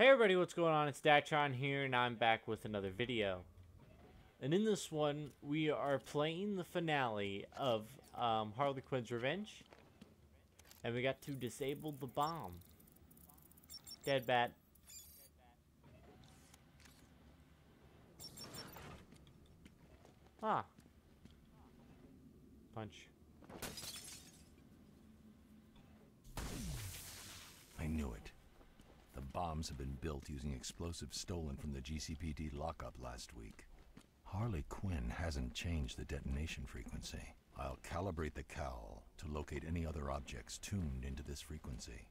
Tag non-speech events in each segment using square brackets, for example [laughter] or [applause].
Hey everybody, what's going on? It's Daktron here, and I'm back with another video. And in this one, we are playing the finale of um, Harley Quinn's Revenge. And we got to disable the bomb. Dead bat. Ah. Punch. I knew it. The bombs have been built using explosives stolen from the GCPD lockup last week. Harley Quinn hasn't changed the detonation frequency. I'll calibrate the cowl to locate any other objects tuned into this frequency.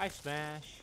I smash.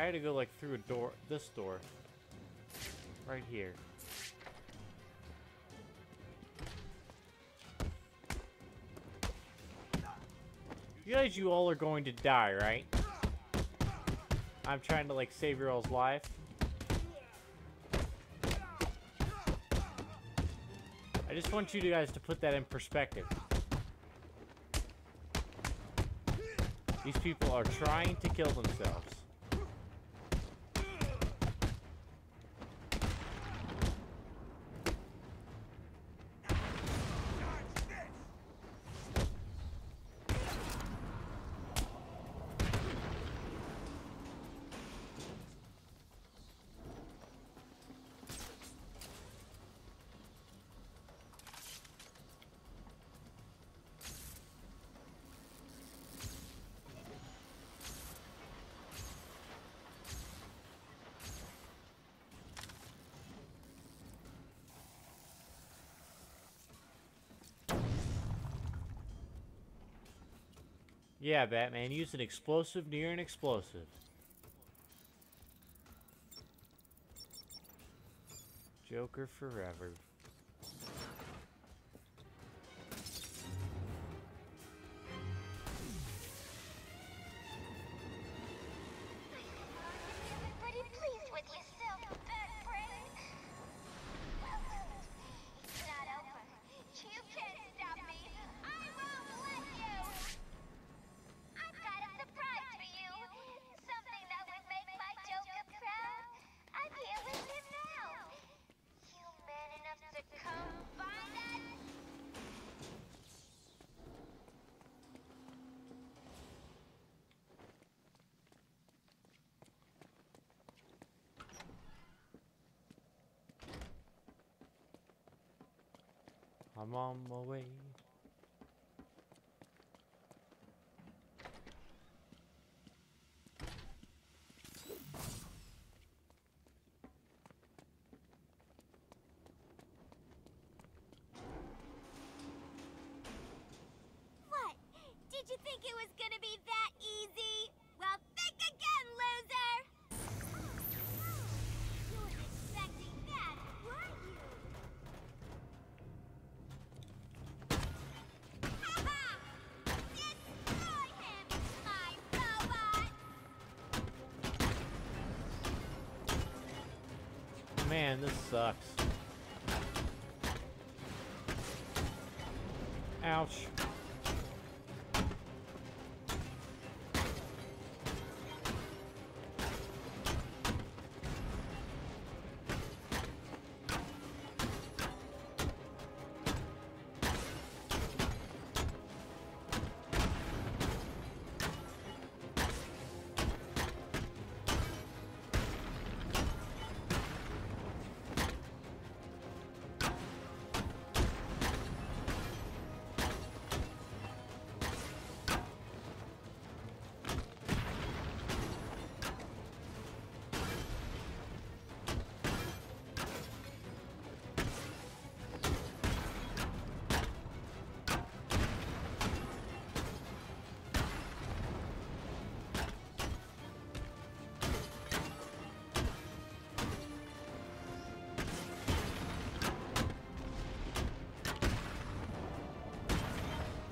I had to go like through a door, this door. Right here. You guys, you all are going to die, right? I'm trying to like save your all's life. I just want you guys to put that in perspective. These people are trying to kill themselves. Yeah, Batman, use an explosive near an explosive. Joker forever. I'm on my way. What? Did you think it was gonna be Man, this sucks. Ouch.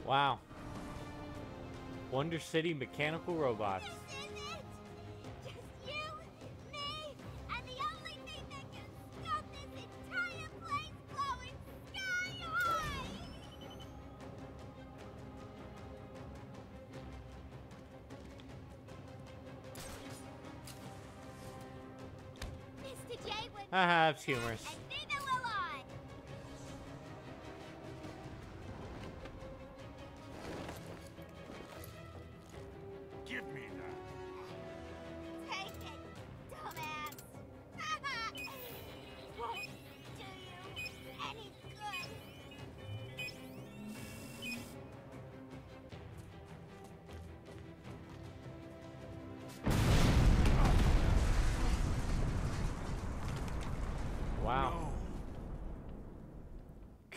Wow. Wonder City mechanical robots. This is it! Just you, me, and the only thing that can stop this entire place blowing sky high! Mr. J would Haha, it's humorous.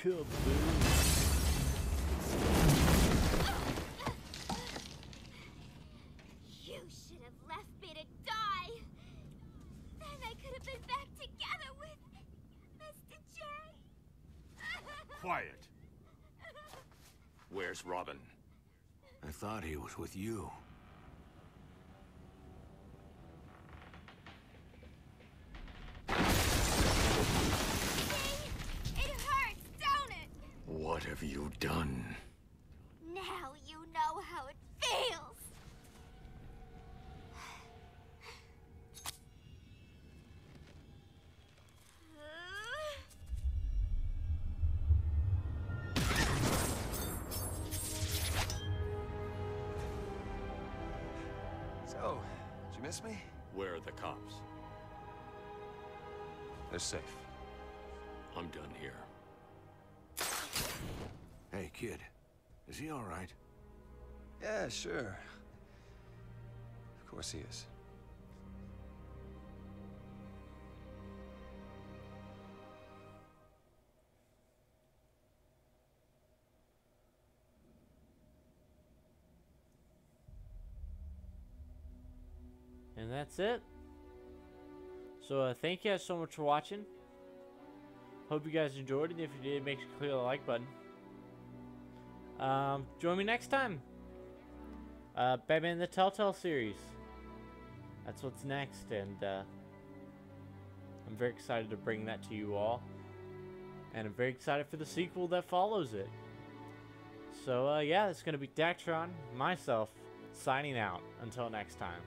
Could have been back together with Mr. J! Quiet. [laughs] Where's Robin? I thought he was with you. Miss me? Where are the cops? They're safe. I'm done here. Hey, kid. Is he all right? Yeah, sure. Of course he is. And that's it. So uh, thank you guys so much for watching. Hope you guys enjoyed it. If you did, make sure to click the like button. Um, join me next time. Uh, Batman the Telltale series. That's what's next, and uh, I'm very excited to bring that to you all. And I'm very excited for the sequel that follows it. So uh, yeah, it's gonna be Daktron, myself, signing out. Until next time.